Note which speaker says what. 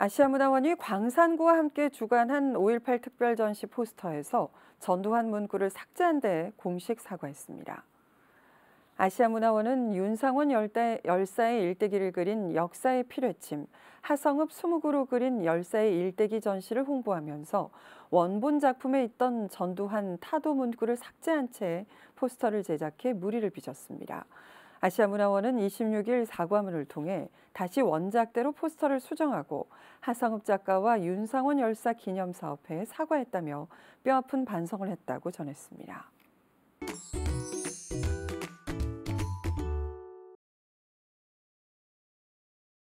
Speaker 1: 아시아문화원이 광산구와 함께 주관한 5.18 특별전시 포스터에서 전두환 문구를 삭제한 데 공식 사과했습니다. 아시아문화원은 윤상원 열사의 일대기를 그린 역사의 필회침, 하성읍 수묵으로 그린 열사의 일대기 전시를 홍보하면서 원본 작품에 있던 전두환 타도 문구를 삭제한 채 포스터를 제작해 무리를 빚었습니다. 아시아문화원은 26일 사과문을 통해 다시 원작대로 포스터를 수정하고 하성읍 작가와 윤상원 열사 기념사업회에 사과했다며 뼈아픈 반성을 했다고 전했습니다.